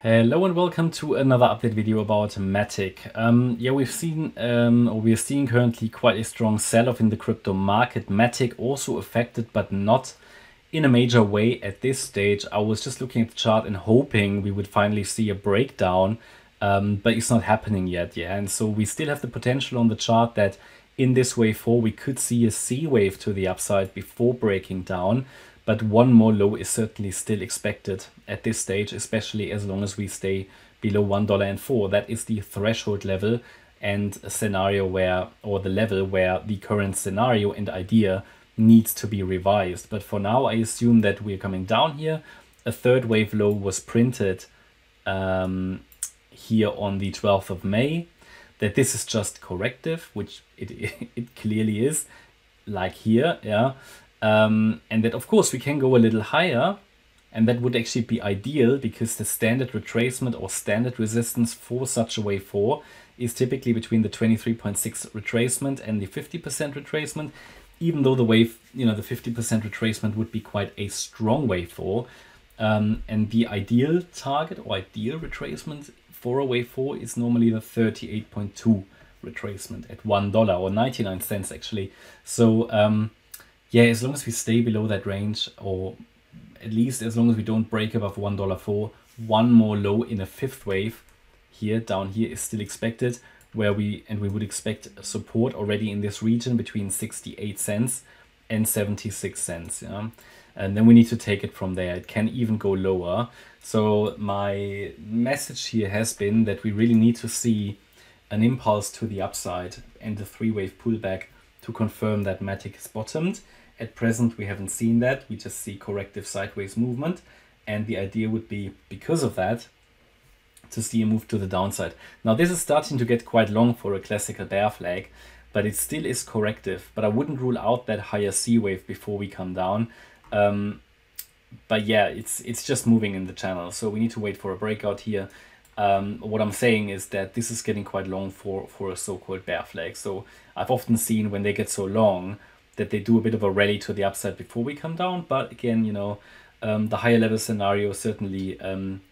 Hello and welcome to another update video about Matic. Um, yeah, we've seen, um, or we're seeing currently quite a strong sell-off in the crypto market. Matic also affected, but not in a major way at this stage. I was just looking at the chart and hoping we would finally see a breakdown, um, but it's not happening yet. Yeah, and so we still have the potential on the chart that in this wave four we could see a C wave to the upside before breaking down but one more low is certainly still expected at this stage, especially as long as we stay below $1.04. That is the threshold level and a scenario where, or the level where the current scenario and idea needs to be revised. But for now, I assume that we're coming down here. A third wave low was printed um, here on the 12th of May. That this is just corrective, which it, it clearly is, like here, yeah. Um, and that of course we can go a little higher and that would actually be ideal because the standard retracement or standard resistance for such a wave 4 is typically between the 23.6 retracement and the 50% retracement. Even though the wave you know the 50% retracement would be quite a strong wave 4 um, and the ideal target or ideal retracement for a wave 4 is normally the 38.2 retracement at one dollar or 99 cents actually. So um, yeah, as long as we stay below that range, or at least as long as we don't break above $1.04, one more low in a fifth wave here, down here is still expected, where we, and we would expect support already in this region between 68 cents and 76 cents. Yeah? And then we need to take it from there. It can even go lower. So my message here has been that we really need to see an impulse to the upside and a three-wave pullback to confirm that Matic is bottomed. At present, we haven't seen that. We just see corrective sideways movement. And the idea would be, because of that, to see a move to the downside. Now, this is starting to get quite long for a classical bear flag, but it still is corrective. But I wouldn't rule out that higher C wave before we come down. Um, but yeah, it's it's just moving in the channel. So we need to wait for a breakout here. Um, what I'm saying is that this is getting quite long for, for a so-called bear flag. So I've often seen when they get so long, that they do a bit of a rally to the upside before we come down. But again, you know, um, the higher level scenario certainly um,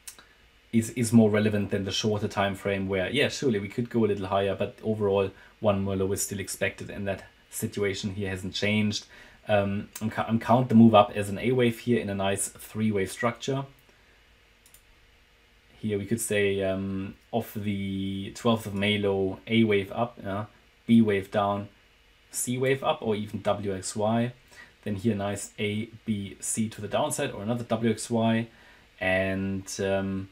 is is more relevant than the shorter time frame where yeah, surely we could go a little higher, but overall one more low is still expected, and that situation here hasn't changed. Um, I'm count the move up as an A wave here in a nice three wave structure. Here we could say um, off the 12th of May low, A wave up, yeah, B wave down, C wave up or even WXY. Then here nice A, B, C to the downside or another WXY. And um,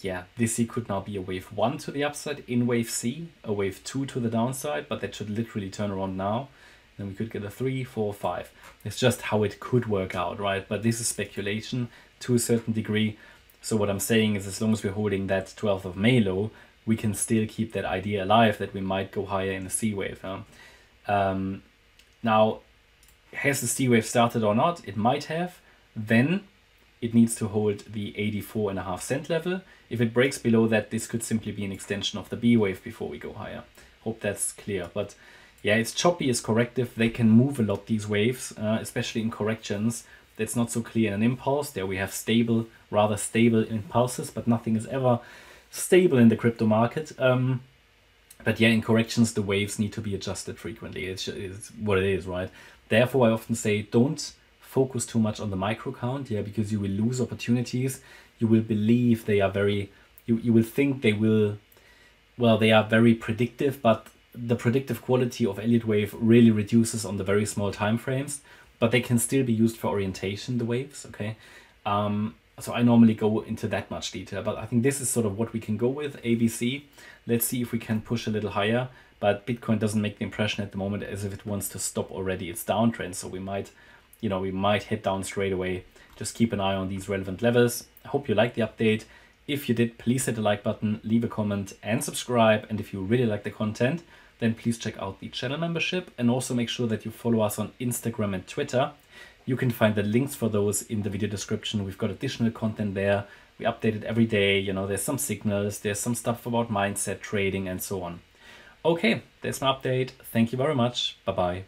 yeah, this C could now be a wave 1 to the upside in wave C, a wave 2 to the downside, but that should literally turn around now. Then we could get a 3, 4, 5. It's just how it could work out, right? But this is speculation to a certain degree. So what I'm saying is as long as we're holding that 12th of May low, we can still keep that idea alive that we might go higher in a C wave. Huh? Um, now, has the C wave started or not? It might have. Then it needs to hold the 84 and a half cent level. If it breaks below that, this could simply be an extension of the B wave before we go higher. Hope that's clear. But yeah, it's choppy, it's corrective. They can move a lot, these waves, uh, especially in corrections. That's not so clear in an impulse. There we have stable, rather stable impulses, but nothing is ever stable in the crypto market. Um, but yeah, in corrections, the waves need to be adjusted frequently. It's, it's what it is, right? Therefore, I often say don't focus too much on the micro count, yeah, because you will lose opportunities. You will believe they are very, you, you will think they will, well, they are very predictive, but the predictive quality of Elliott wave really reduces on the very small time frames, but they can still be used for orientation, the waves, okay? Um, so I normally go into that much detail, but I think this is sort of what we can go with, ABC. Let's see if we can push a little higher, but Bitcoin doesn't make the impression at the moment as if it wants to stop already its downtrend, so we might, you know, we might hit down straight away. Just keep an eye on these relevant levels. I hope you liked the update. If you did, please hit the like button, leave a comment and subscribe. And if you really like the content, then please check out the channel membership and also make sure that you follow us on Instagram and Twitter. You can find the links for those in the video description. We've got additional content there. We update it every day. You know, there's some signals, there's some stuff about mindset, trading, and so on. Okay, that's my update. Thank you very much. Bye bye.